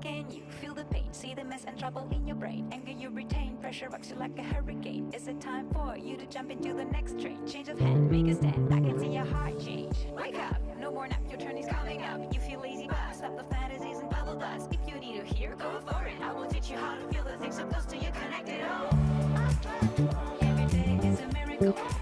Can you feel the pain? See the mess and trouble in your brain. Anger you retain, pressure rocks you like a hurricane. It's a time for you to jump into the next train. Change of hand, make a stand. I can see your heart change. Wake up, no more nap, your turn is coming up. You feel lazy, but stop the fantasies and bubble dust. If you need to hear, go for it. I will teach you how to feel the things so close to you. Connect it oh. all. Every day is a miracle.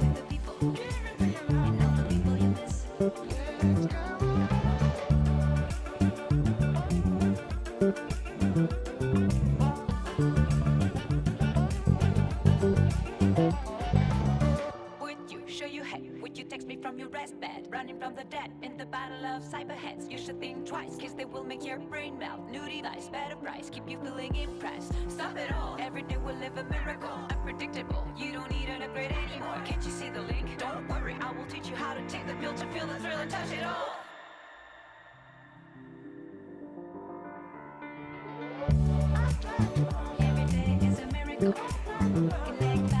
from your rest bed? Running from the dead in the battle of cyberheads. You should think twice, cause they will make your brain melt. New device, better price, keep you feeling impressed. Stop it all. Every day we'll live a miracle. Unpredictable. You don't need an upgrade anymore. Can't you see the link? Don't worry, I will teach you how to take the pill to feel the thrill and touch it all. Every day is a miracle. Connect back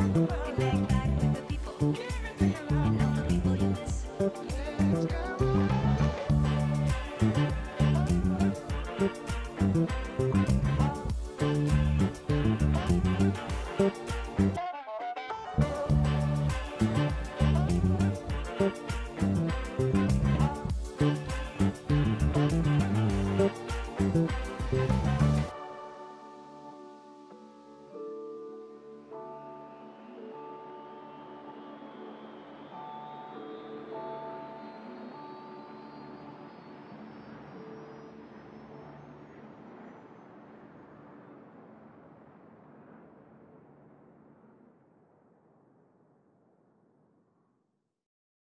Thank you.